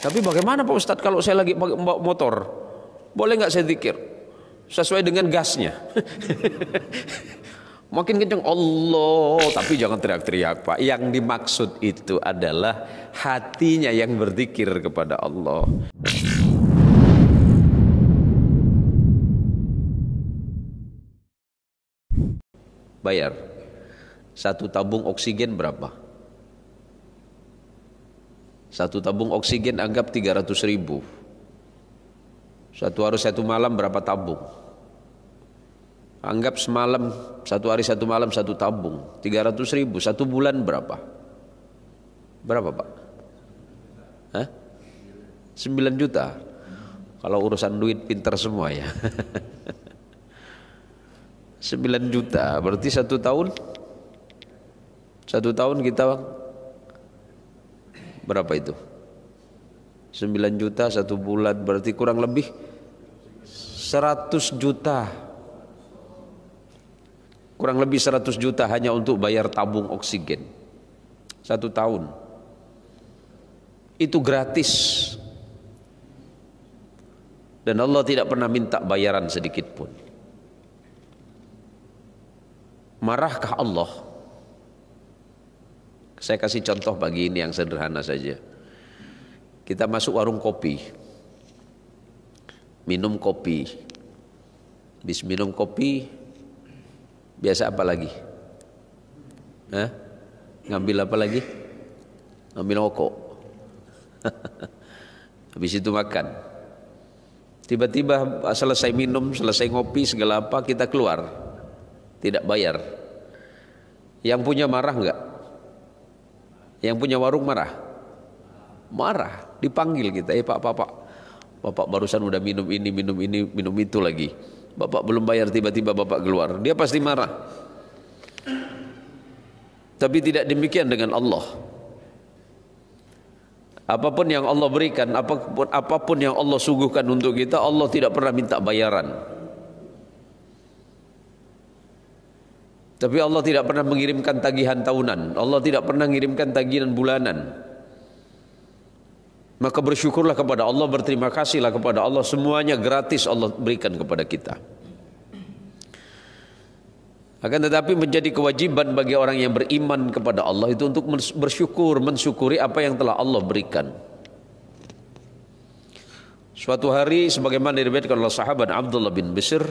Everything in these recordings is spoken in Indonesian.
Tapi bagaimana Pak Ustadz kalau saya lagi bawa motor? Boleh nggak saya zikir? Sesuai dengan gasnya. Makin kencang Allah, tapi jangan teriak-teriak Pak. Yang dimaksud itu adalah hatinya yang berzikir kepada Allah. Bayar. Satu tabung oksigen berapa? Satu tabung oksigen anggap 300 ribu. Satu hari satu malam berapa tabung? Anggap semalam satu hari satu malam satu tabung 300 ribu satu bulan berapa? Berapa pak? Hah? 9 juta. Kalau urusan duit pinter semua ya. 9 juta berarti satu tahun satu tahun kita Berapa itu? 9 juta satu bulan berarti kurang lebih 100 juta. Kurang lebih 100 juta hanya untuk bayar tabung oksigen. Satu tahun. Itu gratis. Dan Allah tidak pernah minta bayaran sedikit pun. Marahkah Allah? Saya kasih contoh bagi ini yang sederhana saja. Kita masuk warung kopi. Minum kopi. Bis minum kopi biasa apa lagi? Hah? Ngambil apa lagi? Ngambil rokok. Habis itu makan. Tiba-tiba selesai minum, selesai ngopi, segala apa kita keluar. Tidak bayar. Yang punya marah enggak? Yang punya warung marah. Marah, dipanggil kita, "Eh Pak, Pak, Pak. Bapak barusan udah minum ini, minum ini, minum itu lagi. Bapak belum bayar tiba-tiba Bapak keluar." Dia pasti marah. Tapi tidak demikian dengan Allah. Apa pun yang Allah berikan, apa pun, apa pun yang Allah suguhkan untuk kita, Allah tidak pernah minta bayaran. Tapi Allah tidak pernah mengirimkan tagihan tahunan. Allah tidak pernah mengirimkan tagihan bulanan. Maka bersyukurlah kepada Allah, berterima kasihlah kepada Allah. Semuanya gratis Allah berikan kepada kita. Akan tetapi menjadi kewajiban bagi orang yang beriman kepada Allah itu untuk bersyukur, mensyukuri apa yang telah Allah berikan. Suatu hari sebagaimana diriwayatkan oleh sahabat Abdullah bin Bishr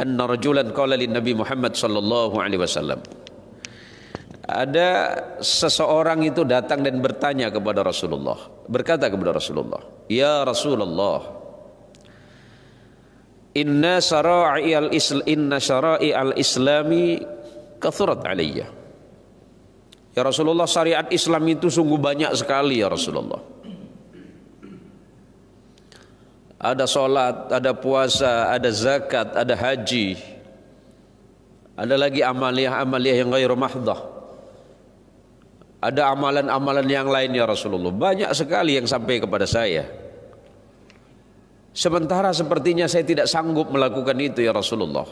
anna rajulan qala lin Nabi Muhammad sallallahu alaihi wasallam. Ada seseorang itu datang dan bertanya kepada Rasulullah berkata kepada Rasulullah ya Rasulullah inna syara'i al-islam inna syara'i al-islami kathurat alayya ya Rasulullah syariat Islam itu sungguh banyak sekali ya Rasulullah ada sholat, ada puasa, ada zakat, ada haji. Ada lagi amaliyah-amaliyah yang gairu mahdah. Ada amalan-amalan yang lain ya Rasulullah. Banyak sekali yang sampai kepada saya. Sementara sepertinya saya tidak sanggup melakukan itu ya Rasulullah.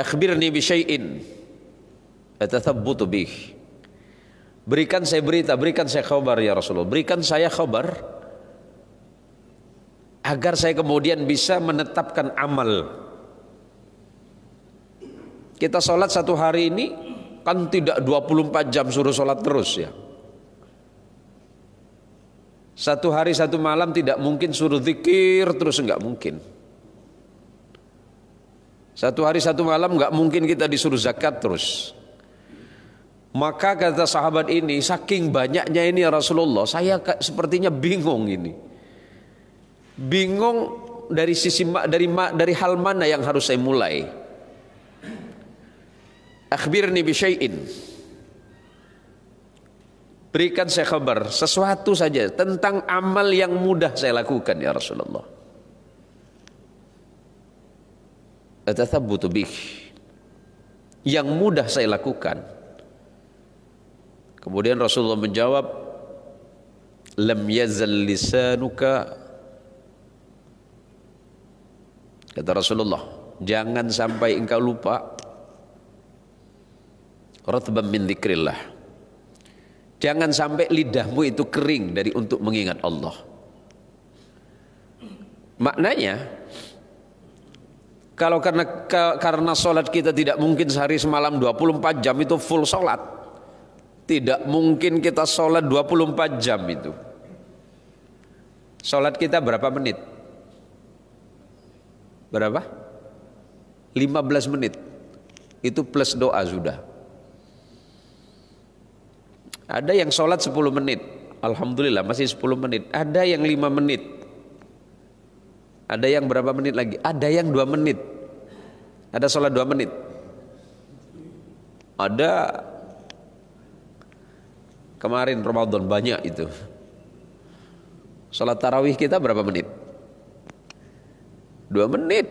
Akhbirni bi syai'in atathabbutu bih. Berikan saya berita, berikan saya khabar ya Rasulullah. Berikan saya khabar agar saya kemudian bisa menetapkan amal. Kita sholat satu hari ini kan tidak 24 jam suruh sholat terus ya. Satu hari satu malam tidak mungkin suruh zikir terus enggak mungkin. Satu hari satu malam enggak mungkin kita disuruh zakat terus. Maka kata sahabat ini, saking banyaknya ini Rasulullah, saya sepertinya bingung ini. Bingung dari sisi dari dari hal mana yang harus saya mulai. Akhbirni bi syai'in. Berikan saya kabar sesuatu saja tentang amal yang mudah saya lakukan ya Rasulullah. Atathabbutu bih. Yang mudah saya lakukan Kemudian Rasulullah menjawab, "Lam yazal lisanuka" Kata Rasulullah, jangan sampai engkau lupa ratban min dzikrillah. Jangan sampai lidahmu itu kering dari untuk mengingat Allah. Maknanya kalau karena karena sholat kita tidak mungkin sehari semalam 24 jam itu full sholat. Tidak mungkin kita sholat 24 jam itu. Sholat kita berapa menit? Berapa? 15 menit. Itu plus doa sudah. Ada yang sholat 10 menit. Alhamdulillah masih 10 menit. Ada yang 5 menit. Ada yang berapa menit lagi? Ada yang 2 menit. Ada sholat 2 menit. Ada kemarin Ramadan banyak itu. Sholat tarawih kita berapa menit? 2 menit.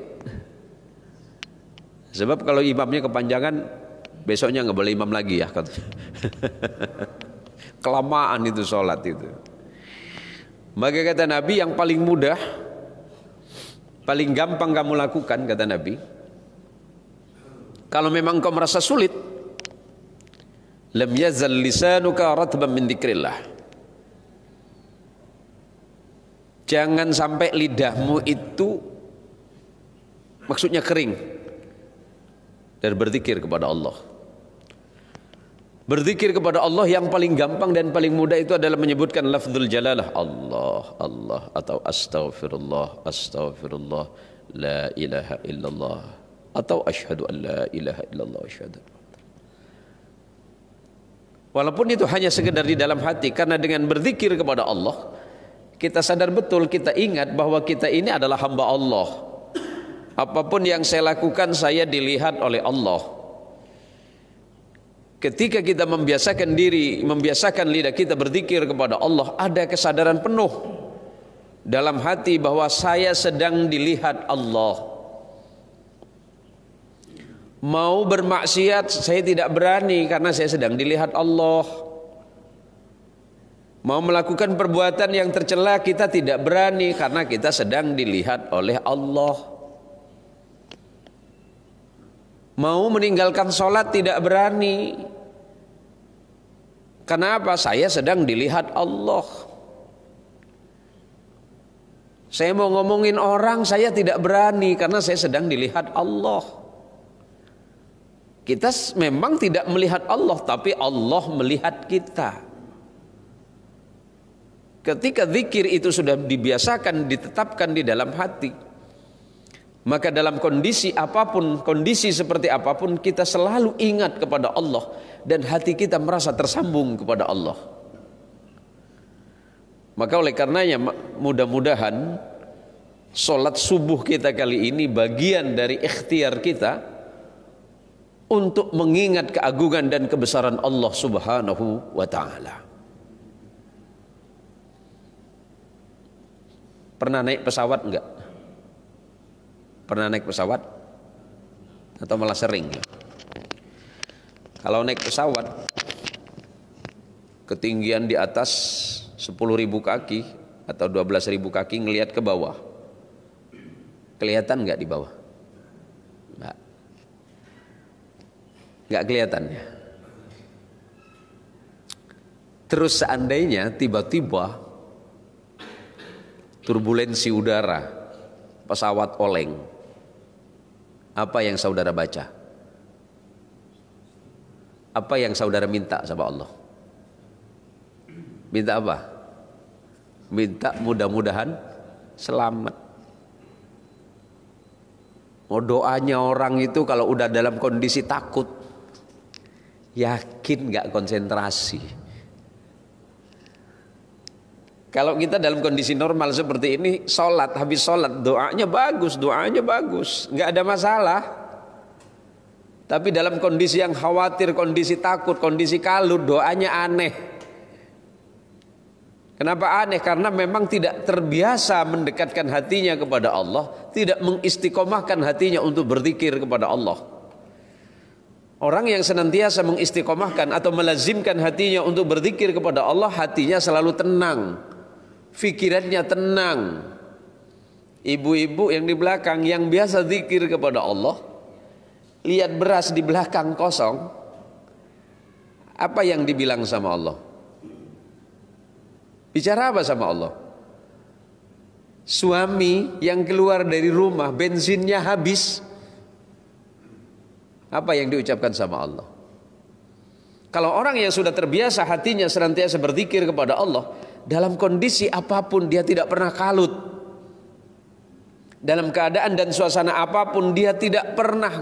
Sebab kalau imamnya kepanjangan besoknya nggak boleh imam lagi ya. Kelamaan itu sholat itu. Maka kata Nabi yang paling mudah, paling gampang kamu lakukan kata Nabi. Kalau memang kau merasa sulit, lam yazal lisanuka ratban min dzikrillah. Jangan sampai lidahmu itu maksudnya kering dan berzikir kepada Allah. Berzikir kepada Allah yang paling gampang dan paling mudah itu adalah menyebutkan lafzul jalalah Allah, Allah atau astaghfirullah, astaghfirullah, la ilaha illallah atau asyhadu an la ilaha illallah asyhadu. Walaupun itu hanya sekedar di dalam hati karena dengan berzikir kepada Allah kita sadar betul kita ingat bahwa kita ini adalah hamba Allah. Apa pun yang saya lakukan saya dilihat oleh Allah. Ketika kita membiasakan diri, membiasakan lidah kita berzikir kepada Allah, ada kesadaran penuh dalam hati bahwa saya sedang dilihat Allah. Mau bermaksiat saya tidak berani karena saya sedang dilihat Allah. Mau melakukan perbuatan yang tercela kita tidak berani karena kita sedang dilihat oleh Allah. Mau meninggalkan sholat tidak berani Kenapa? Saya sedang dilihat Allah. Saya mau ngomongin orang, saya tidak berani karena saya sedang dilihat Allah. Kita memang tidak melihat Allah, tapi Allah melihat kita. Ketika zikir itu sudah dibiasakan, ditetapkan di dalam hati, maka dalam kondisi apa pun, kondisi seperti apa pun kita selalu ingat kepada Allah dan hati kita merasa tersambung kepada Allah. Maka oleh karenanya mudah-mudahan solat subuh kita kali ini bagian dari ikhtiar kita untuk mengingat keagungan dan kebesaran Allah Subhanahu wa taala. Pernah naik pesawat enggak? Pernah naik pesawat? Atau malah sering? Kalau naik pesawat ketinggian di atas 10.000 kaki atau 12.000 kaki ngelihat ke bawah. Kelihatan nggak di bawah? Nggak kelihatan ya. Terus seandainya tiba-tiba turbulensi udara, pesawat oleng, apa yang saudara baca? Apa yang saudara minta sama Allah? Minta apa? Minta mudah-mudahan selamat. Oh doanya orang itu kalau udah dalam kondisi takut, yakin nggak konsentrasi. Kalau kita dalam kondisi normal seperti ini, sholat habis sholat doanya bagus, doanya bagus, nggak ada masalah. Tapi dalam kondisi yang khawatir, kondisi takut, kondisi kalut, doanya aneh. Kenapa aneh? Karena memang tidak terbiasa mendekatkan hatinya kepada Allah, tidak mengistiqomahkan hatinya untuk berzikir kepada Allah. Orang yang senantiasa mengistiqomahkan atau melazimkan hatinya untuk berzikir kepada Allah, hatinya selalu tenang, fikirannya tenang. Ibu-ibu yang di belakang yang biasa zikir kepada Allah, lihat beras di belakang kosong, apa yang dibilang sama Allah? Bicara apa sama Allah? Suami yang keluar dari rumah bensinnya habis. Apa yang diucapkan sama Allah? Kalau orang yang sudah terbiasa hatinya senantiasa berzikir kepada Allah, dalam kondisi apa pun dia tidak pernah kalut. Dalam keadaan dan suasana apa pun dia tidak pernah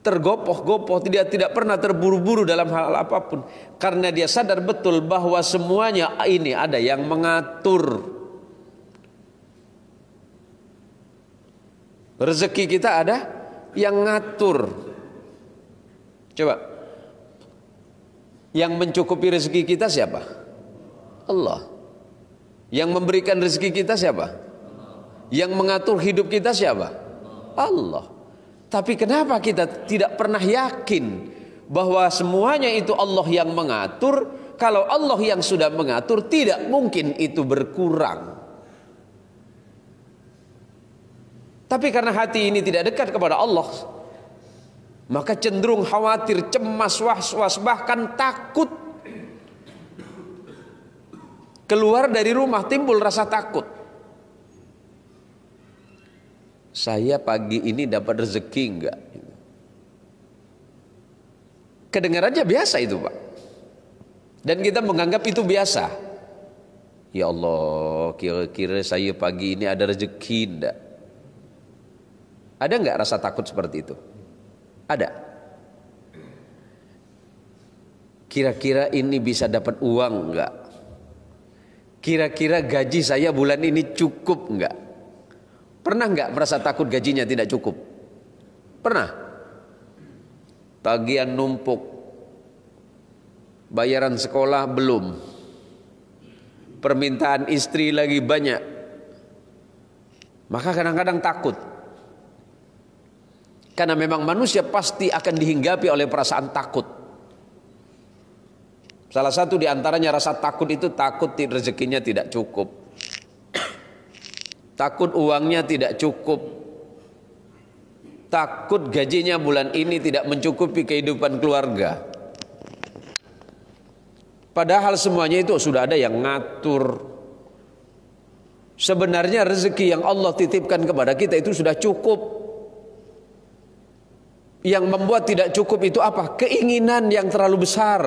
tergopoh-gopoh, dia tidak pernah terburu-buru dalam hal apa pun karena dia sadar betul bahwa semuanya ini ada yang mengatur. Rezeki kita ada yang ngatur. Coba. Yang mencukupi rezeki kita siapa? Allah. Yang memberikan rezeki kita siapa? Yang mengatur hidup kita siapa? Allah. Tapi kenapa kita tidak pernah yakin bahwa semuanya itu Allah yang mengatur? Kalau Allah yang sudah mengatur, tidak mungkin itu berkurang. Tapi karena hati ini tidak dekat kepada Allah, maka cenderung khawatir, cemas, was-was, bahkan takut. Keluar dari rumah timbul rasa takut. Saya pagi ini dapat rezeki enggak? Kedengarannya biasa itu Pak. Dan kita menganggap itu biasa. Ya Allah, kira-kira saya pagi ini ada rezeki enggak? Ada nggak rasa takut seperti itu? Ada. Kira-kira ini bisa dapat uang nggak? Kira-kira gaji saya bulan ini cukup nggak? Pernah nggak merasa takut gajinya tidak cukup? Pernah. Tagihan numpuk. Bayaran sekolah belum. Permintaan istri lagi banyak. Maka kadang-kadang takut. Karena memang manusia pasti akan dihinggapi oleh perasaan takut. Salah satu di antaranya rasa takut itu takut rezekinya tidak cukup. Takut uangnya tidak cukup. Takut gajinya bulan ini tidak mencukupi kehidupan keluarga. Padahal semuanya itu sudah ada yang ngatur. Sebenarnya rezeki yang Allah titipkan kepada kita itu sudah cukup. Yang membuat tidak cukup itu apa? Keinginan yang terlalu besar.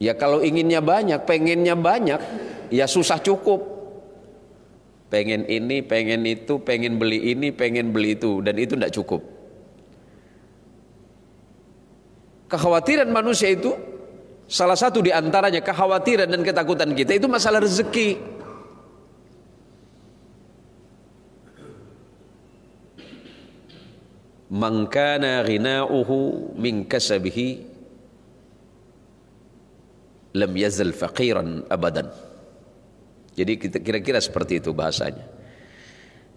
Ya kalau inginnya banyak, pengennya banyak, ya susah cukup. Pengen ini, pengen itu, pengen beli ini, pengen beli itu, dan itu tidak cukup. Kekhawatiran manusia itu salah satu di antaranya kekhawatiran dan ketakutan kita itu masalah rezeki. Man kana ghina'uhu min kasabihi lam yazal faqiran abadan. Jadi kira-kira seperti itu bahasanya.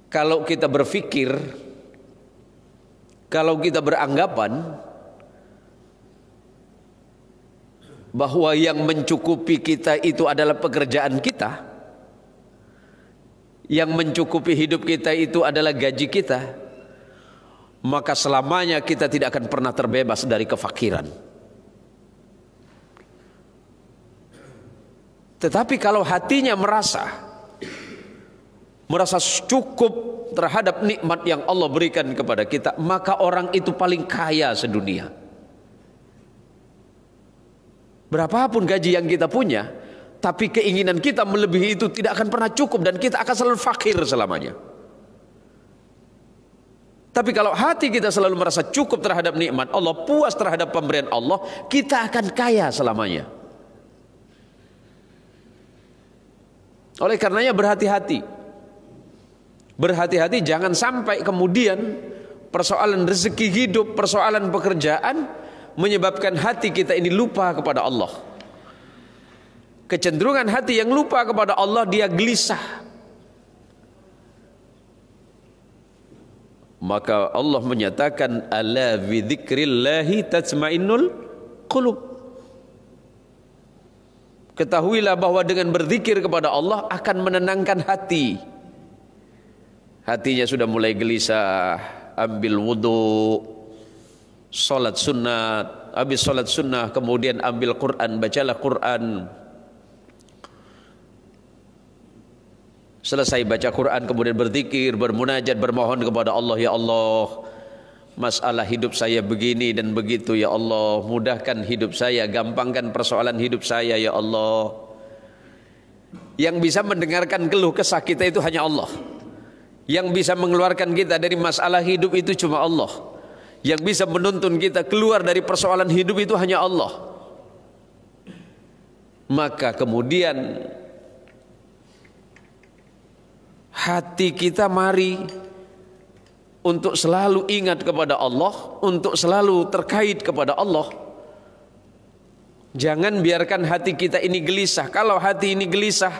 Kalau kita berpikir kalau kita beranggapan bahwa yang mencukupi kita itu adalah pekerjaan kita, yang mencukupi hidup kita itu adalah gaji kita, maka selamanya kita tidak akan pernah terbebas dari kefakiran. Tetapi kalau hatinya merasa merasa cukup terhadap nikmat yang Allah berikan kepada kita, maka orang itu paling kaya sedunia. Berapapun gaji yang kita punya, tapi keinginan kita melebihi itu tidak akan pernah cukup dan kita akan selalu fakir selamanya. Tapi kalau hati kita selalu merasa cukup terhadap nikmat Allah, puas terhadap pemberian Allah, kita akan kaya selamanya. Oleh karenanya berhati-hati. Berhati-hati jangan sampai kemudian persoalan rezeki hidup, persoalan pekerjaan menyebabkan hati kita ini lupa kepada Allah. Kecenderungan hati yang lupa kepada Allah dia gelisah, Maka Allah menyatakan ala bidzikrillahi tatmainnul qulub. Ketahuilah bahwa dengan berzikir kepada Allah akan menenangkan hati. Hatinya sudah mulai gelisah, ambil wudhu, salat sunat, habis sholat sunnah kemudian ambil Quran bacalah Quran selesai baca Quran kemudian berzikir bermunajat bermohon kepada Allah ya Allah masalah hidup saya begini dan begitu ya Allah. Mudahkan hidup saya gampangkan persoalan hidup saya ya Allah. Yang bisa mendengarkan keluh kesah kita itu hanya Allah. Yang bisa mengeluarkan kita dari masalah hidup itu cuma Allah. Yang bisa menuntun kita keluar dari persoalan hidup itu hanya Allah. Maka kemudian hati kita mari untuk selalu ingat kepada Allah untuk selalu terkait kepada Allah. Jangan biarkan hati kita ini gelisah. Kalau hati ini gelisah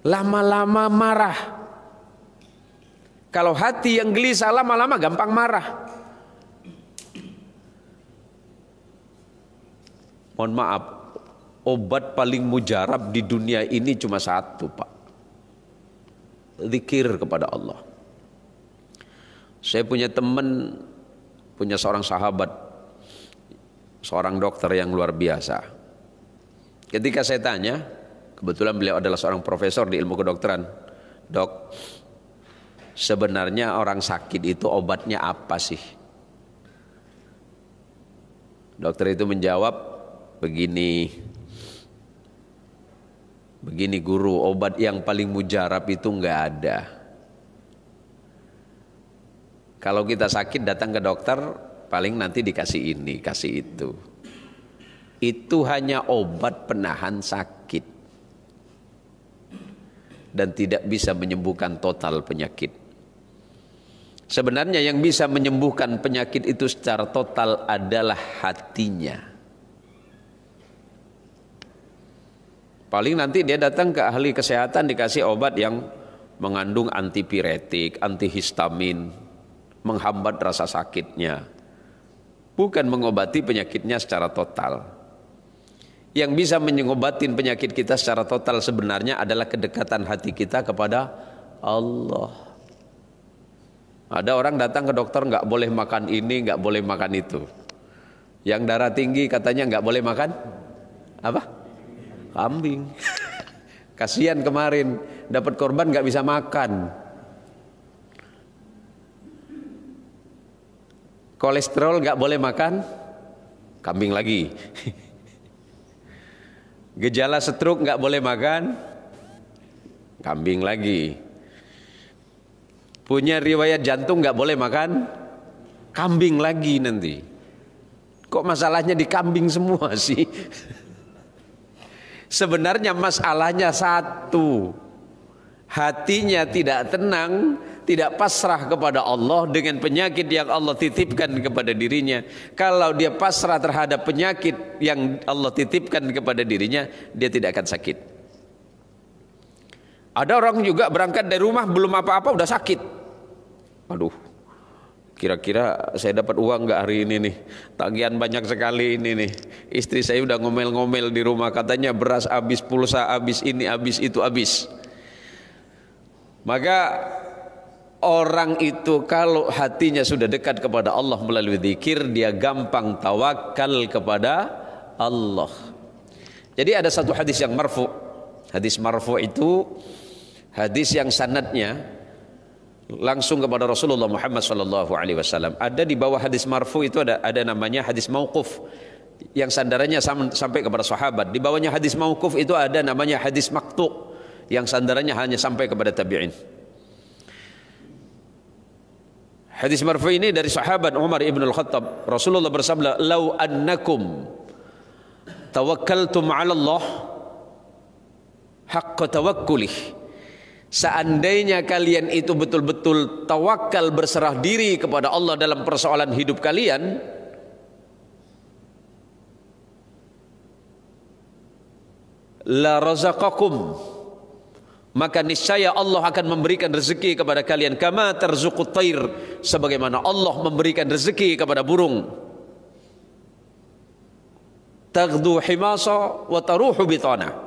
lama-lama marah. Kalau hati yang gelisah lama-lama gampang marah. Mohon maaf, obat paling mujarab di dunia ini cuma satu, Pak. Zikir kepada Allah. Saya punya teman, punya seorang sahabat, seorang dokter yang luar biasa. Ketika saya tanya, kebetulan beliau adalah seorang profesor di ilmu kedokteran. Dok, sebenarnya orang sakit itu obatnya apa sih? Dokter itu menjawab, begini begini guru obat yang paling mujarab itu enggak ada. Kalau kita sakit datang ke dokter paling nanti dikasih ini kasih itu. Itu hanya obat penahan sakit. Dan tidak bisa menyembuhkan total penyakit. Sebenarnya yang bisa menyembuhkan penyakit itu secara total adalah hatinya Paling nanti dia datang ke ahli kesehatan dikasih obat yang mengandung antipiretik, antihistamin, menghambat rasa sakitnya. Bukan mengobati penyakitnya secara total. Yang bisa mengobatin penyakit kita secara total sebenarnya adalah kedekatan hati kita kepada Allah. Ada orang datang ke dokter nggak boleh makan ini, nggak boleh makan itu. Yang darah tinggi katanya nggak boleh makan apa? Kambing. Kasihan kemarin dapat korban nggak bisa makan. Kolesterol nggak boleh makan, kambing lagi. Gejala stroke nggak boleh makan, kambing lagi. Punya riwayat jantung nggak boleh makan, kambing lagi nanti. Kok masalahnya di kambing semua sih? Sebenarnya masalahnya satu. Hatinya tidak tenang, tidak pasrah kepada Allah dengan penyakit yang Allah titipkan kepada dirinya. Kalau dia pasrah terhadap penyakit yang Allah titipkan kepada dirinya, dia tidak akan sakit. Ada orang juga berangkat dari rumah belum apa-apa udah sakit. Aduh, Kira-kira saya dapat uang nggak hari ini nih? Tagihan banyak sekali ini nih. Istri saya udah ngomel-ngomel di rumah katanya beras habis, pulsa habis, ini habis, itu habis. Maka orang itu kalau hatinya sudah dekat kepada Allah melalui zikir, dia gampang tawakal kepada Allah. Jadi ada satu hadis yang marfu. Hadis marfu itu hadis yang sanatnya langsung kepada Rasulullah Muhammad sallallahu alaihi wasallam. Ada di bawah hadis marfu itu ada ada namanya hadis mauquf yang sandarannya sampai kepada sahabat. Di bawahnya hadis mauquf itu ada namanya hadis maktu yang sandarannya hanya sampai kepada tabi'in. Hadis marfu ini dari sahabat Umar ibn al-Khattab. Rasulullah bersabda, "Lau annakum tawakkaltum 'ala Allah haqqa tawakkulih." Seandainya kalian itu betul-betul tawakal berserah diri kepada Allah dalam persoalan hidup kalian, la razaqakum. Maka niscaya Allah akan memberikan rezeki kepada kalian. Kama tarzuqut tair sebagaimana Allah memberikan rezeki kepada burung. Taghdu himasa wa taruhu bitana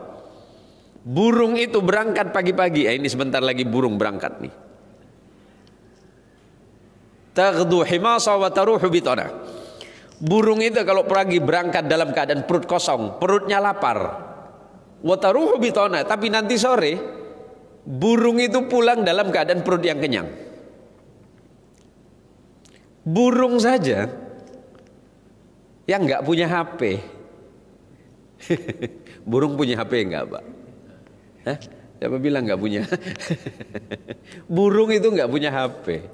Burung itu berangkat pagi-pagi. Eh, ini sebentar lagi burung berangkat nih. Taghdu himasa wa taruhu bitana. Burung itu kalau pagi berangkat dalam keadaan perut kosong, perutnya lapar. Wataruhu bitona, tapi nanti sore burung itu pulang dalam keadaan perut yang kenyang. Burung saja yang nggak punya HP. burung punya HP enggak, Pak? Hah? Siapa bilang nggak punya? burung itu nggak punya HP.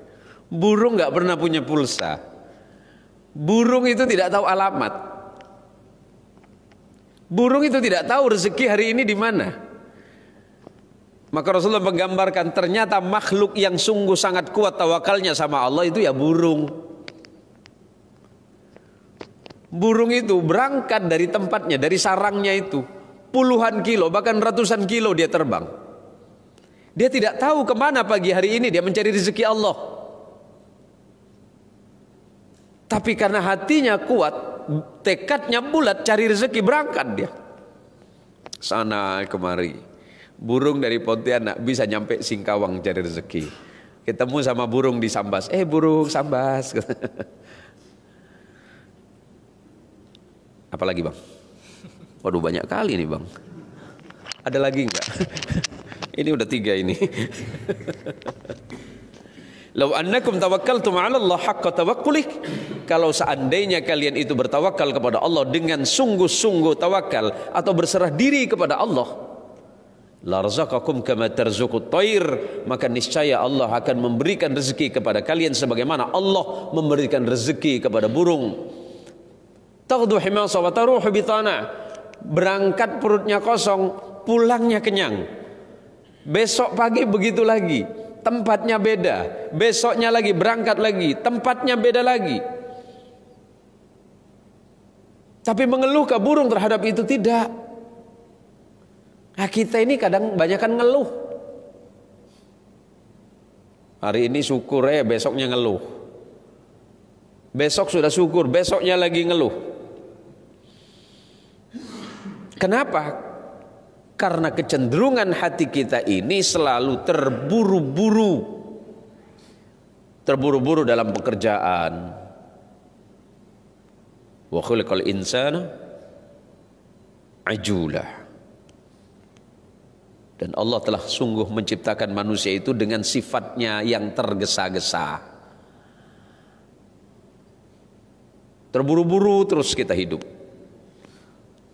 Burung nggak pernah punya pulsa. Burung itu tidak tahu alamat. Burung itu tidak tahu rezeki hari ini di mana. Maka Rasulullah menggambarkan ternyata makhluk yang sungguh sangat kuat tawakalnya sama Allah itu ya burung. Burung itu berangkat dari tempatnya, dari sarangnya itu. Puluhan kilo, bahkan ratusan kilo dia terbang. Dia tidak tahu ke mana pagi hari ini dia mencari rezeki Allah. Tapi karena hatinya kuat, tekadnya bulat cari rezeki berangkat dia. Sana kemari. Burung dari Pontianak bisa nyampe Singkawang cari rezeki. Ketemu sama burung di Sambas. Eh burung Sambas. Apalagi bang? Waduh banyak kali nih bang. Ada lagi enggak? ini udah tiga ini. Lau annakum tawakkaltum 'ala Allah haqqa tawakkulih. Kalau seandainya kalian itu bertawakal kepada Allah dengan sungguh-sungguh tawakal atau berserah diri kepada Allah, la razaqakum kama tarzuqut thair, maka niscaya Allah akan memberikan rezeki kepada kalian sebagaimana Allah memberikan rezeki kepada burung. Taghdu himasa wa taruhu bitana. Berangkat perutnya kosong, pulangnya kenyang. Besok pagi begitu lagi tempatnya beda. Besoknya lagi berangkat lagi, tempatnya beda lagi. Tapi mengeluh ke burung terhadap itu tidak. Nah, kita ini kadang banyak kan ngeluh. Hari ini syukur ya, besoknya ngeluh. Besok sudah syukur, besoknya lagi ngeluh. Kenapa? Karena kecenderungan hati kita ini selalu terburu-buru. Terburu-buru dalam pekerjaan. Wa khuliqal insana ajulah. Dan Allah telah sungguh menciptakan manusia itu dengan sifatnya yang tergesa-gesa. Terburu-buru terus kita hidup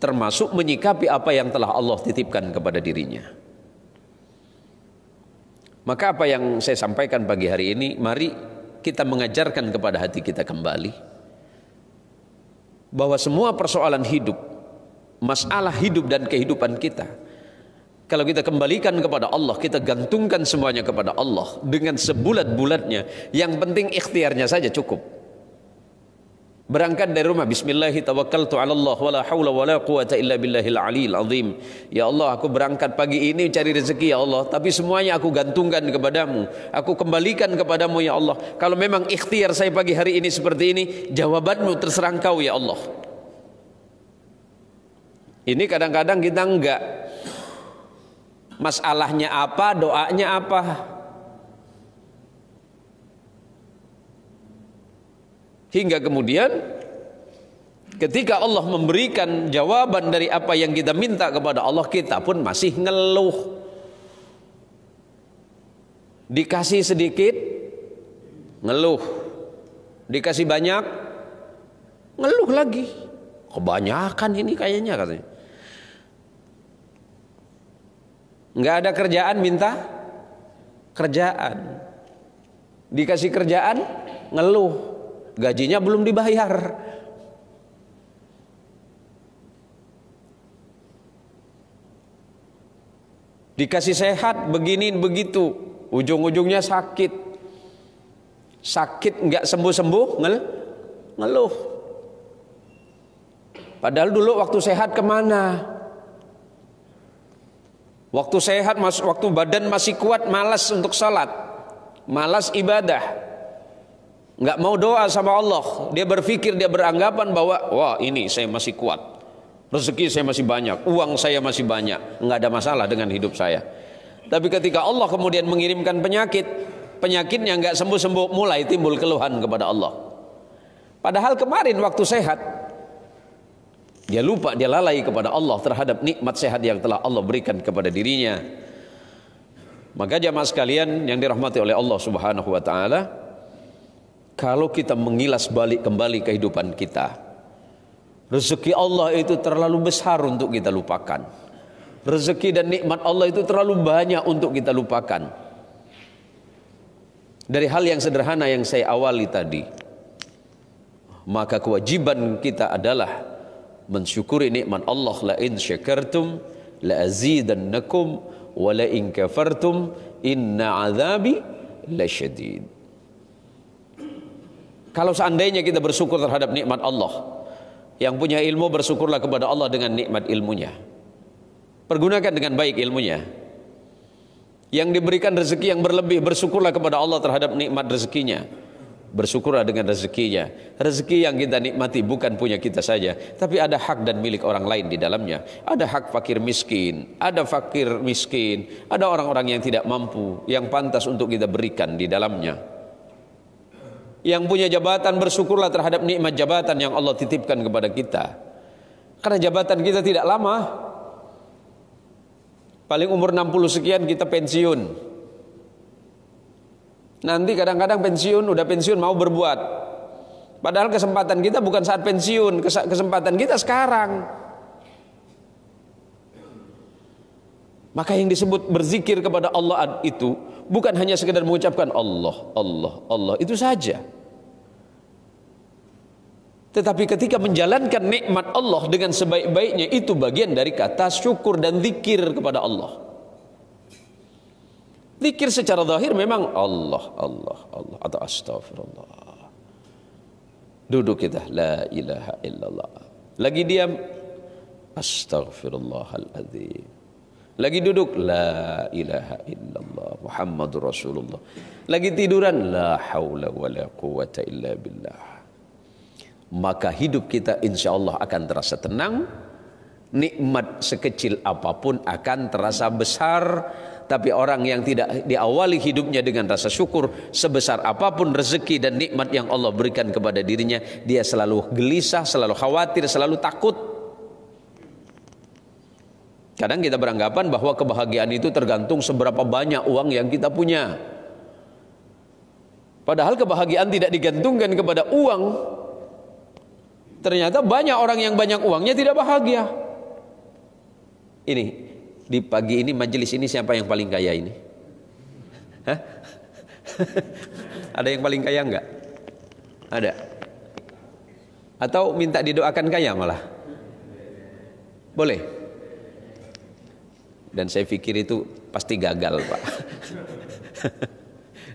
termasuk menyikapi apa yang telah Allah titipkan kepada dirinya. Maka apa yang saya sampaikan pagi hari ini, mari kita mengajarkan kepada hati kita kembali bahwa semua persoalan hidup, masalah hidup dan kehidupan kita kalau kita kembalikan kepada Allah, kita gantungkan semuanya kepada Allah dengan sebulat-bulatnya, yang penting ikhtiarnya saja cukup. Berangkat dari rumah Bismillah tawakkaltu ala Allah wala haula wala quwata illa billahil aliyil azim. Ya Allah, aku berangkat pagi ini cari rezeki ya Allah, tapi semuanya aku gantungkan kepadamu. Aku kembalikan kepadamu ya Allah. Kalau memang ikhtiar saya pagi hari ini seperti ini, jawabanmu terserah engkau ya Allah. Ini kadang-kadang kita enggak masalahnya apa, doanya apa. Hingga kemudian ketika Allah memberikan jawaban dari apa yang kita minta kepada Allah, kita pun masih ngeluh. Dikasih sedikit, ngeluh. Dikasih banyak, ngeluh lagi. Kebanyakan ini kayaknya katanya. Nggak ada kerjaan minta kerjaan. Dikasih kerjaan ngeluh gajinya belum dibayar. Dikasih sehat begini begitu, ujung-ujungnya sakit. Sakit nggak sembuh-sembuh, ngel ngeluh. Padahal dulu waktu sehat ke mana? Waktu sehat, waktu badan masih kuat, malas untuk salat, malas ibadah nggak mau doa sama Allah. Dia berpikir dia beranggapan bahwa wah ini saya masih kuat. Rezeki saya masih banyak. Uang saya masih banyak. Nggak ada masalah dengan hidup saya. Tapi ketika Allah kemudian mengirimkan penyakit penyakitnya nggak sembuh-sembuh mulai timbul keluhan kepada Allah. Padahal kemarin waktu sehat dia lupa, dia lalai kepada Allah terhadap nikmat sehat yang telah Allah berikan kepada dirinya. Maka jamaah sekalian yang dirahmati oleh Allah Subhanahu wa taala, kalau kita mengilas balik kembali kehidupan kita, rezeki Allah itu terlalu besar untuk kita lupakan. Rezeki dan nikmat Allah itu terlalu banyak untuk kita lupakan. Dari hal yang sederhana yang saya awali tadi, maka kewajiban kita adalah mensyukuri nikmat Allah la in syakartum la azidannakum wa la in kafartum inna azabi lasyadid kalau seandainya kita bersyukur terhadap nikmat Allah yang punya ilmu bersyukurlah kepada Allah dengan nikmat ilmunya pergunakan dengan baik ilmunya yang diberikan rezeki yang berlebih bersyukurlah kepada Allah terhadap nikmat rezekinya Bersyukurlah dengan rezekinya. Rezeki yang kita nikmati bukan punya kita saja, tapi ada hak dan milik orang lain di dalamnya. Ada hak fakir miskin, ada fakir miskin, ada orang-orang yang tidak mampu, yang pantas untuk kita berikan di dalamnya. Yang punya jabatan bersyukurlah terhadap nikmat jabatan yang Allah titipkan kepada kita. Karena jabatan kita tidak lama. Paling umur 60 sekian kita pensiun. Nanti kadang-kadang pensiun, udah pensiun mau berbuat. Padahal kesempatan kita bukan saat pensiun, kesempatan kita sekarang. Maka yang disebut berzikir kepada Allah itu bukan hanya sekedar mengucapkan Allah, Allah, Allah itu saja. Tetapi ketika menjalankan nikmat Allah dengan sebaik-baiknya itu bagian dari kata syukur dan zikir kepada Allah. Zikir secara zahir memang Allah, Allah, Allah atau astagfirullah. Duduk kita la ilaha illallah. Lagi diam astagfirullahaladzim. Lagi duduk la ilaha illallah Muhammadur Rasulullah. Lagi tiduran la haula wala quwata illa billah. Maka hidup kita insya Allah akan terasa tenang. Nikmat sekecil apa pun akan terasa besar tapi orang yang tidak diawali hidupnya dengan rasa syukur sebesar apa pun rezeki dan nikmat yang Allah berikan kepada dirinya, dia selalu gelisah, selalu khawatir, selalu takut. Kadang kita beranggapan bahwa kebahagiaan itu tergantung seberapa banyak uang yang kita punya. Padahal kebahagiaan tidak digantungkan kepada uang. Ternyata banyak orang yang banyak uangnya tidak bahagia. Ini di pagi ini majelis ini siapa yang paling kaya ini? Hah? Ada yang paling kaya enggak? Ada. Atau minta didoakan kaya malah? Boleh. Dan saya pikir itu pasti gagal, Pak.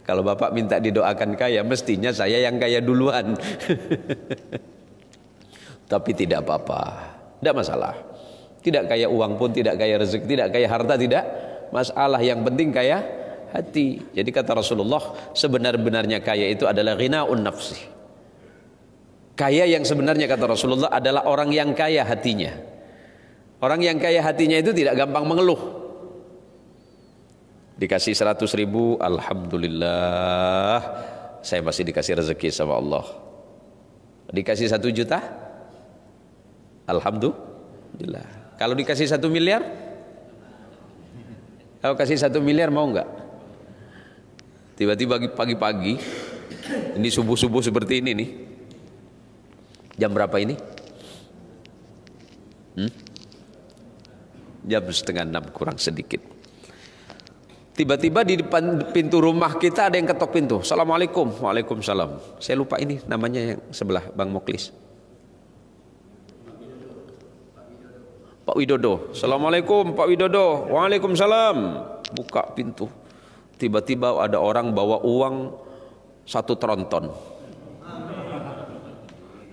Kalau Bapak minta didoakan kaya, mestinya saya yang kaya duluan. Tapi tidak apa-apa. Tidak masalah. Tidak kaya uang pun, tidak kaya rezeki, tidak kaya harta, tidak masalah. Yang penting kaya hati. Jadi kata Rasulullah, sebenar-benarnya kaya itu adalah ghinaun nafsi. Kaya yang sebenarnya kata Rasulullah adalah orang yang kaya hatinya. Orang yang kaya hatinya itu tidak gampang mengeluh. Dikasih seratus ribu, Alhamdulillah. Saya masih dikasih rezeki sama Allah. Dikasih satu juta, Alhamdulillah. Kalau dikasih satu miliar, kalau kasih satu miliar mau nggak? Tiba-tiba pagi-pagi, ini subuh-subuh seperti ini nih. Jam berapa ini? Hmm? Jam setengah enam kurang sedikit. Tiba-tiba di depan pintu rumah kita ada yang ketok pintu. Assalamualaikum. Waalaikumsalam. Saya lupa ini namanya yang sebelah Bang Moklis. Pak Widodo. Assalamualaikum Pak Widodo. Waalaikumsalam. Buka pintu. Tiba-tiba ada orang bawa uang satu tronton.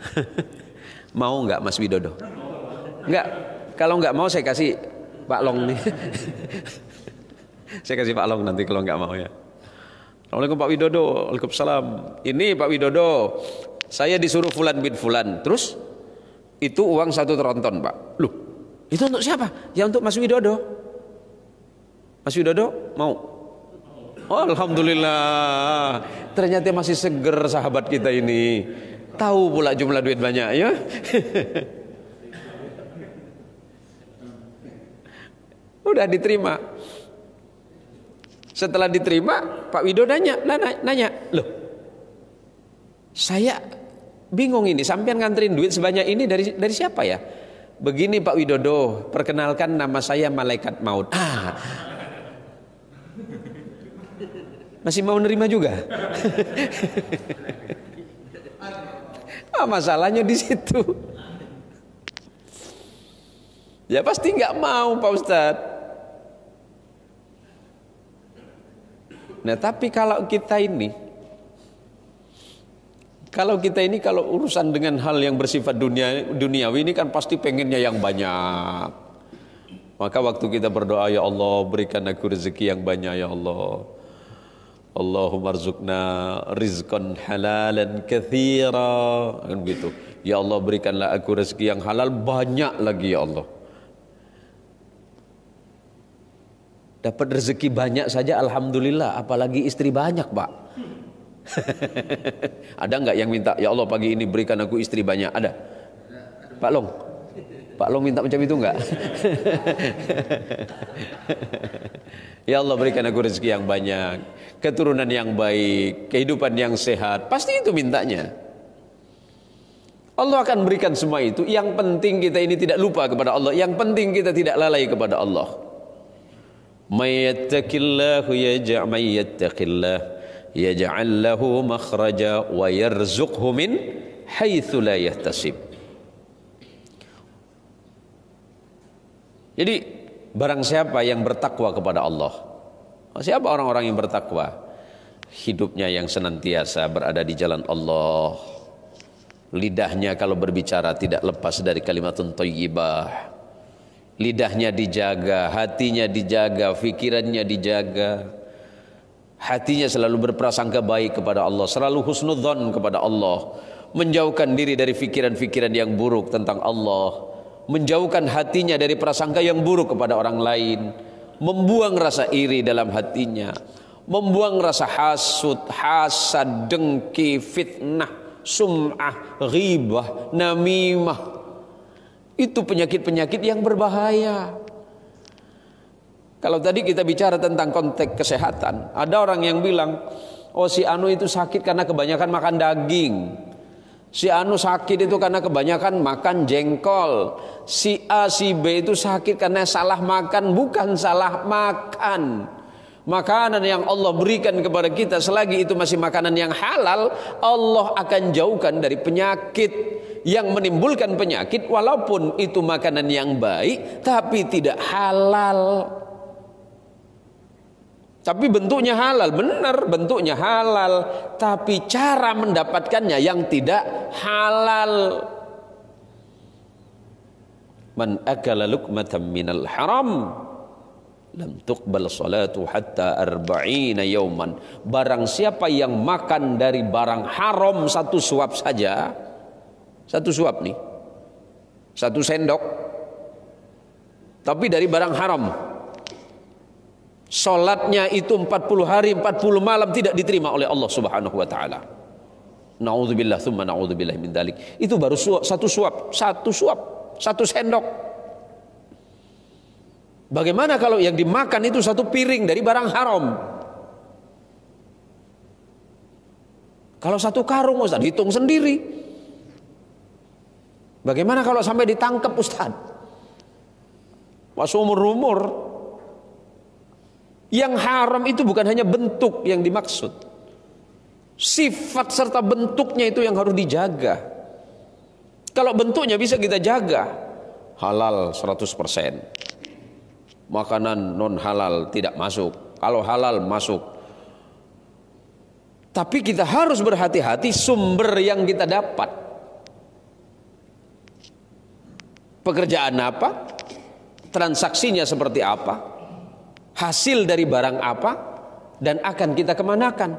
mau nggak Mas Widodo? Nggak. Kalau nggak mau saya kasih Pak Long nih. saya kasih Pak Long nanti kalau nggak mau ya. Assalamualaikum Pak Widodo. Waalaikumsalam. Ini Pak Widodo. Saya disuruh Fulan bin Fulan. Terus itu uang satu tronton Pak. Loh itu untuk siapa? Ya untuk Mas Widodo. Mas Widodo mau? Oh, Alhamdulillah. Ternyata masih seger sahabat kita ini. Tahu pula jumlah duit banyak ya. Udah diterima. Setelah diterima, Pak Widodo nanya, nanya, nanya, loh, saya bingung ini, sampean nganterin duit sebanyak ini dari dari siapa ya? Begini Pak Widodo, perkenalkan nama saya Malaikat Maut. Ah, masih mau nerima juga? ah, masalahnya di situ. Ya pasti nggak mau Pak Ustadz. Nah tapi kalau kita ini kalau kita ini kalau urusan dengan hal yang bersifat dunia duniawi ini kan pasti pengennya yang banyak. Maka waktu kita berdoa ya Allah berikan aku rezeki yang banyak ya Allah. Allahumma rizukna rizqan halalan kathira kan begitu. Ya Allah berikanlah aku rezeki yang halal banyak lagi ya Allah. Dapat rezeki banyak saja Alhamdulillah. Apalagi istri banyak pak. Ada nggak yang minta Ya Allah pagi ini berikan aku istri banyak. Ada? Pak Long? Pak Long minta macam itu enggak? ya Allah berikan aku rezeki yang banyak Keturunan yang baik Kehidupan yang sehat. Pasti itu mintanya. Allah akan berikan semua itu. Yang penting kita ini tidak lupa kepada Allah. Yang penting kita tidak lalai kepada Allah من يتق الله يجعل من يتق الله يجعل له مخرجا ويرزقه من حيث لا يحتسب Jadi barang siapa yang bertakwa kepada Allah Siapa orang-orang yang bertakwa Hidupnya yang senantiasa berada di jalan Allah Lidahnya kalau berbicara tidak lepas dari kalimatun thayyibah lidahnya dijaga, hatinya dijaga, fikirannya dijaga. Hatinya selalu berprasangka baik kepada Allah, selalu husnudzon kepada Allah, menjauhkan diri dari fikiran-fikiran yang buruk tentang Allah, menjauhkan hatinya dari prasangka yang buruk kepada orang lain, membuang rasa iri dalam hatinya, membuang rasa hasud, hasad, dengki, fitnah, sum'ah, ghibah, namimah, itu penyakit-penyakit yang berbahaya. Kalau tadi kita bicara tentang konteks kesehatan, ada orang yang bilang, oh si Anu itu sakit karena kebanyakan makan daging. Si Anu sakit itu karena kebanyakan makan jengkol. Si A, si B itu sakit karena salah makan, bukan salah makan. Makanan yang Allah berikan kepada kita selagi itu masih makanan yang halal, Allah akan jauhkan dari penyakit yang menimbulkan penyakit walaupun itu makanan yang baik tapi tidak halal. Tapi bentuknya halal, benar bentuknya halal, tapi cara mendapatkannya yang tidak halal. Man akala lukmatan minal haram lam tuqbal salatu hatta arba'ina yauman. Barang siapa yang makan dari barang haram satu suap saja, satu suap nih. Satu sendok. Tapi dari barang haram. Salatnya itu 40 hari 40 malam tidak diterima oleh Allah Subhanahu wa taala. Nauzubillah thumma naudzubillah min dalik. Itu baru suap, satu suap, satu suap, satu sendok. Bagaimana kalau yang dimakan itu satu piring dari barang haram? Kalau satu karung Ustaz hitung sendiri. Bagaimana kalau sampai ditangkap Ustaz? Pas umur-umur Yang haram itu bukan hanya bentuk yang dimaksud. Sifat serta bentuknya itu yang harus dijaga. Kalau bentuknya bisa kita jaga Halal 100% Makanan non halal tidak masuk. Kalau halal masuk. Tapi kita harus berhati-hati sumber yang kita dapat pekerjaan apa, transaksinya seperti apa, hasil dari barang apa, dan akan kita kemanakan.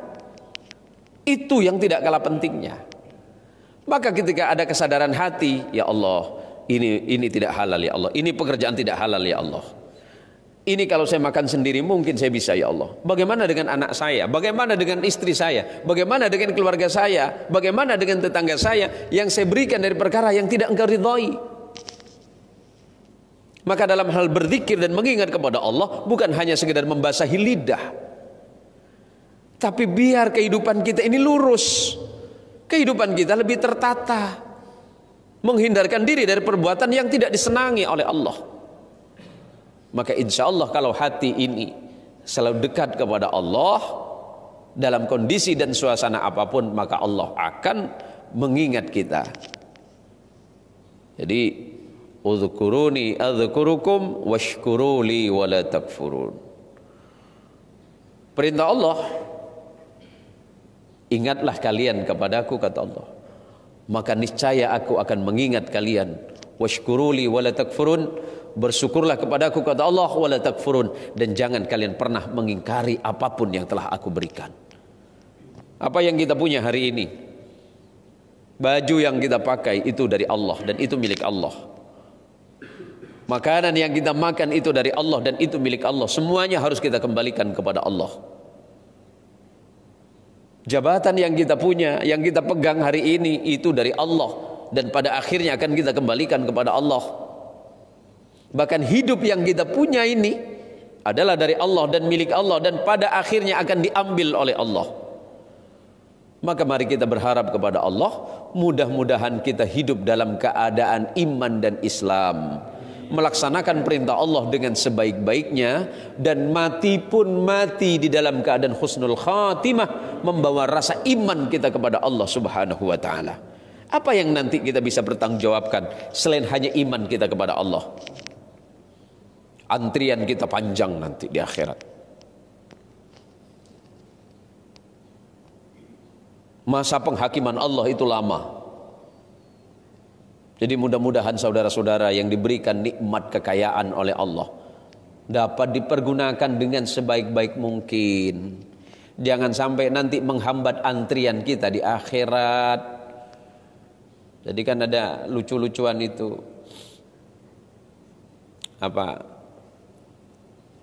Itu yang tidak kalah pentingnya. Maka ketika ada kesadaran hati, ya Allah, ini ini tidak halal ya Allah, ini pekerjaan tidak halal ya Allah. Ini kalau saya makan sendiri mungkin saya bisa ya Allah. Bagaimana dengan anak saya? Bagaimana dengan istri saya? Bagaimana dengan keluarga saya? Bagaimana dengan tetangga saya yang saya berikan dari perkara yang tidak engkau ridhoi? Maka dalam hal berzikir dan mengingat kepada Allah bukan hanya sekedar membasahi lidah. Tapi biar kehidupan kita ini lurus. Kehidupan kita lebih tertata. Menghindarkan diri dari perbuatan yang tidak disenangi oleh Allah. Maka insya Allah kalau hati ini selalu dekat kepada Allah dalam kondisi dan suasana apa pun maka Allah akan mengingat kita. Jadi Udhkuruni adhkurukum washkuruli wala takfurun. Perintah Allah Ingatlah kalian kepadaku kata Allah Maka niscaya aku akan mengingat kalian Washkuruli wala takfurun Bersyukurlah kepadaku kata Allah wala takfurun dan jangan kalian pernah mengingkari apa pun yang telah aku berikan. Apa yang kita punya hari ini? Baju yang kita pakai itu dari Allah dan itu milik Allah. Makanan yang kita makan itu dari Allah dan itu milik Allah. Semuanya harus kita kembalikan kepada Allah. Jabatan yang kita punya, yang kita pegang hari ini itu dari Allah dan pada akhirnya akan kita kembalikan kepada Allah. Bahkan hidup yang kita punya ini adalah dari Allah dan milik Allah dan pada akhirnya akan diambil oleh Allah. Maka mari kita berharap kepada Allah, mudah-mudahan kita hidup dalam keadaan iman dan Islam. Melaksanakan perintah Allah dengan sebaik-baiknya dan mati pun mati di dalam keadaan husnul khatimah membawa rasa iman kita kepada Allah Subhanahu wa taala. Apa yang nanti kita bisa bertanggungjawabkan selain hanya iman kita kepada Allah? Antrian kita panjang nanti di akhirat. Masa penghakiman Allah itu lama. Jadi mudah-mudahan saudara-saudara yang diberikan nikmat kekayaan oleh Allah dapat dipergunakan dengan sebaik-baik mungkin. Jangan sampai nanti menghambat antrian kita di akhirat. Jadi kan ada lucu-lucuan itu. Apa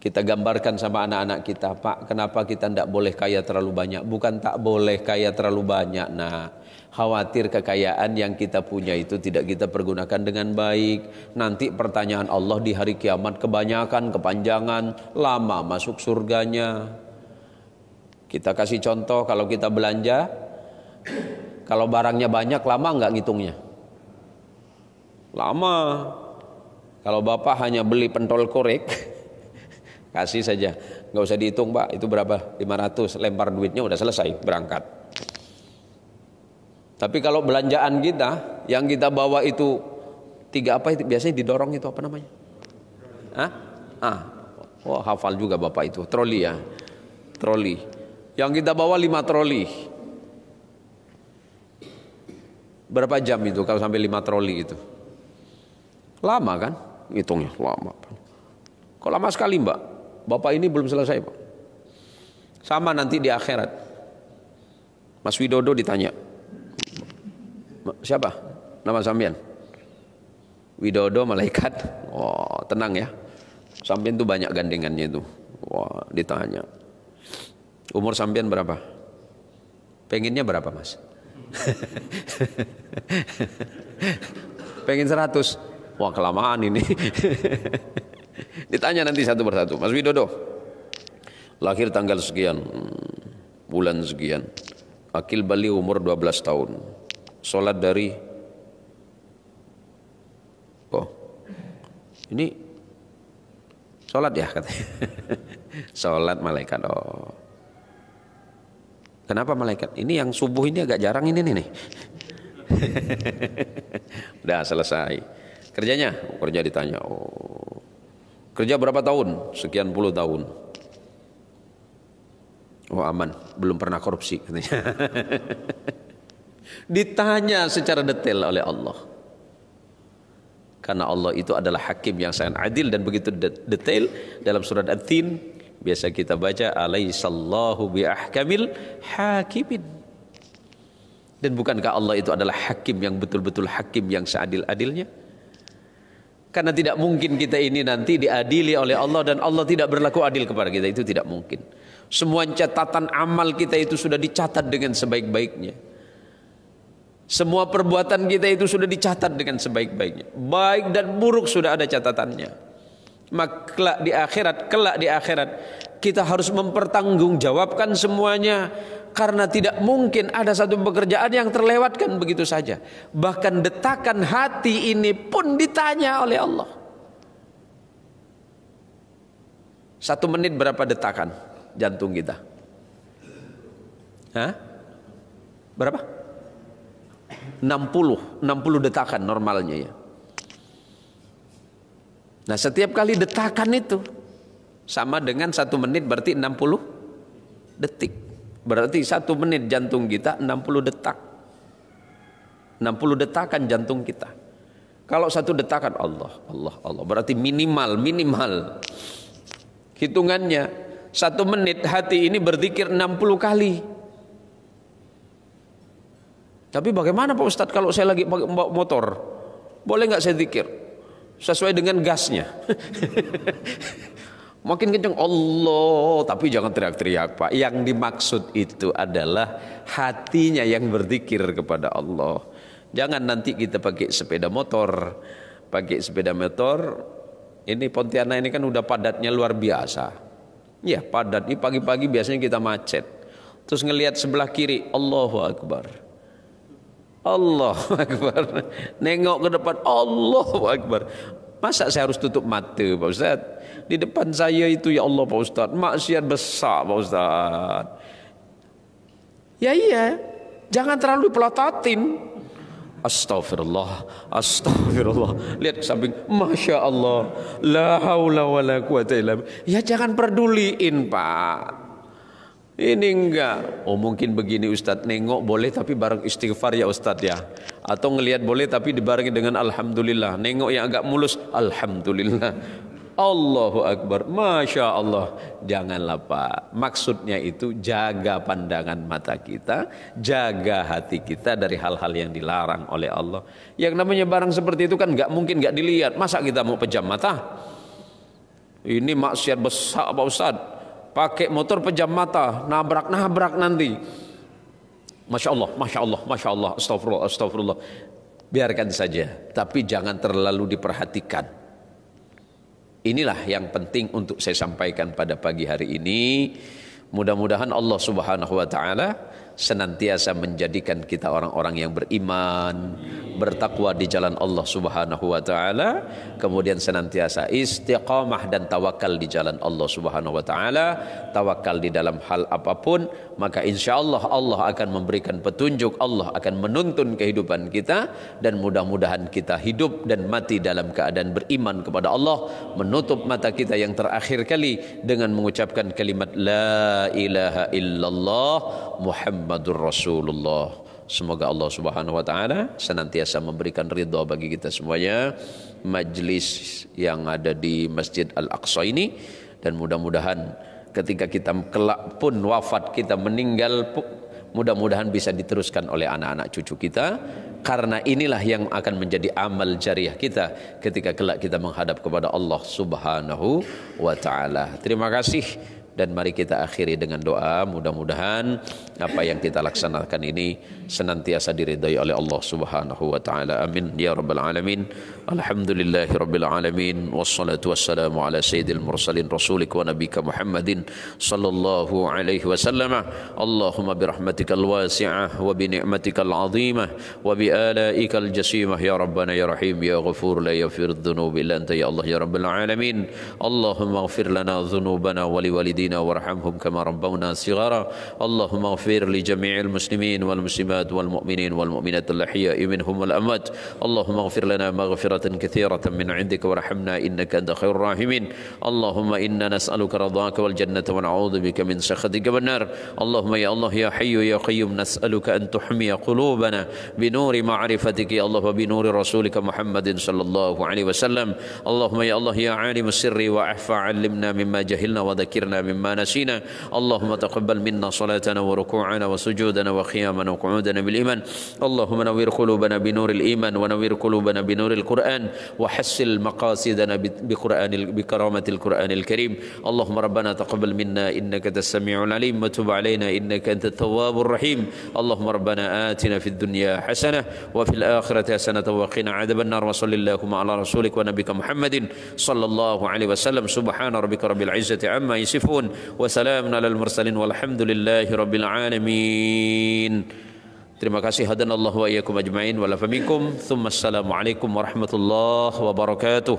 kita gambarkan sama anak-anak kita, Pak, kenapa kita tidak boleh kaya terlalu banyak? Bukan tak boleh kaya terlalu banyak, nah. Khawatir kekayaan yang kita punya itu tidak kita pergunakan dengan baik. Nanti pertanyaan Allah di hari kiamat kebanyakan, kepanjangan, lama masuk surganya. Kita kasih contoh kalau kita belanja, kalau barangnya banyak lama nggak ngitungnya? Lama. Kalau bapak hanya beli pentol korek, Kasih saja, nggak usah dihitung pak, itu berapa? 500, lempar duitnya udah selesai, berangkat. Tapi kalau belanjaan kita, yang kita bawa itu tiga apa itu biasanya didorong itu apa namanya? Hah? Ah, oh hafal juga bapak itu, troli ya, troli. Yang kita bawa lima troli. Berapa jam itu kalau sampai lima troli itu? Lama kan? Hitungnya lama. Kok lama sekali mbak? Bapak ini belum selesai Pak. Sama nanti di akhirat. Mas Widodo ditanya. Siapa? Nama sampean? Widodo malaikat. Oh, tenang ya. Sampean tuh banyak gandengannya itu. Wah, ditanya. Umur sampean berapa? Pengennya berapa, Mas? Pengen 100. Wah, kelamaan ini. Ditanya nanti satu persatu. Mas Widodo, lahir tanggal sekian, hmm, bulan sekian. Akil Bali umur 12 tahun. Sholat dari Oh, ini sholat ya katanya. sholat malaikat. Oh. Kenapa malaikat? Ini yang subuh ini agak jarang ini nih. Udah selesai. Kerjanya? Kerja ditanya. Oh. Kerja berapa tahun? Sekian puluh tahun. Oh aman, belum pernah korupsi katanya. Ditanya secara detail oleh Allah. Karena Allah itu adalah hakim yang sangat adil dan begitu detail dalam surat At-Tin biasa kita baca alaihissallahu biahkamil hakimin. Dan bukankah Allah itu adalah hakim yang betul-betul hakim yang seadil-adilnya? Karena tidak mungkin kita ini nanti diadili oleh Allah dan Allah tidak berlaku adil kepada kita. Itu tidak mungkin. Semua catatan amal kita itu sudah dicatat dengan sebaik-baiknya. Semua perbuatan kita itu sudah dicatat dengan sebaik-baiknya. Baik dan buruk sudah ada catatannya. Maka di akhirat, kelak di akhirat kita harus mempertanggungjawabkan semuanya karena tidak mungkin ada satu pekerjaan yang terlewatkan begitu saja. Bahkan detakan hati ini pun ditanya oleh Allah. Satu menit berapa detakan jantung kita? Hah? Berapa? 60, 60 detakan normalnya ya. Nah setiap kali detakan itu sama dengan satu menit berarti 60 detik. Berarti satu menit jantung kita 60 detak. 60 detakan jantung kita. Kalau satu detakan Allah, Allah, Allah. Berarti minimal, minimal. Hitungannya satu menit hati ini berzikir 60 kali. Tapi bagaimana Pak Ustadz kalau saya lagi bawa motor? Boleh nggak saya zikir? Sesuai dengan gasnya. Makin kencang Allah, tapi jangan teriak-teriak Pak. Yang dimaksud itu adalah hatinya yang berzikir kepada Allah. Jangan nanti kita pakai sepeda motor, pakai sepeda motor. Ini Pontianak ini kan udah padatnya luar biasa. Ya padat. Ini pagi-pagi biasanya kita macet. Terus ngelihat sebelah kiri, Allahu Akbar. Allah Akbar. Nengok ke depan, Allahu Akbar. Masa saya harus tutup mata Pak Ustaz? Di depan saya itu ya Allah Pak Ustaz, maksiat besar Pak Ustaz. Ya iya, jangan terlalu pelototin. Astaghfirullah, astaghfirullah. Lihat ke samping, Masya Allah, la haula wa la quwata illa Ya jangan peduliin Pak. Ini enggak. Oh mungkin begini Ustadz nengok boleh tapi bareng istighfar ya Ustadz ya. Atau ngelihat boleh tapi dibarengi dengan Alhamdulillah. Nengok yang agak mulus Alhamdulillah. Allahu Akbar. Masya Allah. Janganlah Pak. Maksudnya itu jaga pandangan mata kita. Jaga hati kita dari hal-hal yang dilarang oleh Allah. Yang namanya barang seperti itu kan nggak mungkin nggak dilihat. Masa kita mau pejam mata? Ini maksiat besar Pak Ustaz. Pakai motor pejam mata. Nabrak-nabrak nanti. Masya Allah, Masya Allah, Masya Allah, Astagfirullah, Astagfirullah. Biarkan saja, tapi jangan terlalu diperhatikan. Inilah yang penting untuk saya sampaikan pada pagi hari ini. Mudah-mudahan Allah Subhanahu wa taala senantiasa menjadikan kita orang-orang yang beriman, bertakwa di jalan Allah Subhanahu wa taala, kemudian senantiasa istiqamah dan tawakal di jalan Allah Subhanahu wa taala, tawakal di dalam hal apa pun, maka insyaallah Allah akan memberikan petunjuk, Allah akan menuntun kehidupan kita dan mudah-mudahan kita hidup dan mati dalam keadaan beriman kepada Allah, menutup mata kita yang terakhir kali dengan mengucapkan kalimat la ilaha illallah Muhammad Muhammadur Rasulullah. Semoga Allah Subhanahu wa taala senantiasa memberikan ridha bagi kita semuanya. Majlis yang ada di Masjid Al-Aqsa ini dan mudah-mudahan ketika kita kelak pun wafat kita meninggal mudah-mudahan bisa diteruskan oleh anak-anak cucu kita karena inilah yang akan menjadi amal jariah kita ketika kelak kita menghadap kepada Allah Subhanahu wa taala. Terima kasih dan mari kita akhiri dengan doa. Mudah-mudahan apa yang kita laksanakan ini senantiasa diridai oleh Allah Subhanahu wa taala amin ya rabbal alamin alhamdulillahi rabbil alamin wassalatu wassalamu ala sayyidil mursalin rasulik wa nabika Muhammadin sallallahu alaihi wasallam Allahumma bi rahmatikal wasi'ah wa bi ni'matikal 'azimah wa bi alaikal jasimah ya rabbana ya rahim ya ghafur la yaghfir dhunubi illa anta ya Allah ya rabbal alamin Allahumma ighfir lana dhunubana wa li والدينا وارحمهم كما ربونا صغارا اللهم اغفر لجميع المسلمين والمسلمات والمؤمنين والمؤمنات الأحياء منهم والأموات. اللهم اغفر لنا مغفرة كثيرة من عندك وارحمنا إنك أنت خير الراحمين. اللهم إنا نسألك رضاك والجنة ونعوذ بك من سخطك والنار. اللهم يا الله يا حي يا قيوم نسألك أن تحمي قلوبنا بنور معرفتك يا الله وبنور رسولك محمد صلى الله عليه وسلم. اللهم يا الله يا عالم السر وأحفى علمنا مما جهلنا وذكرنا مما نسينا. اللهم تقبل منا صلاتنا وركوعنا وسجودنا وقيامنا وقعودنا بالإيمان. اللهم نوير قلوبنا بنور الإيمان ونوير قلوبنا بنور القرآن وحسن مقاصدنا بقرآن بكرامة القرآن الكريم. اللهم ربنا تقبل منا إنك السميع العليم وتب علينا إنك أنت التواب الرحيم. اللهم ربنا آتنا في الدنيا حسنة وفي الآخرة حسنة وقنا عذاب النار. وصل اللهم على رسولك ونبيك محمد صلى الله عليه وسلم. سبحان ربك رب العزة عما يصفون وسلام على المرسلين والحمد لله رب العالمين. Terima kasih hadanallahu wa iyyakum ajmain wa la faminkum. Thumma assalamu alaikum warahmatullahi wabarakatuh.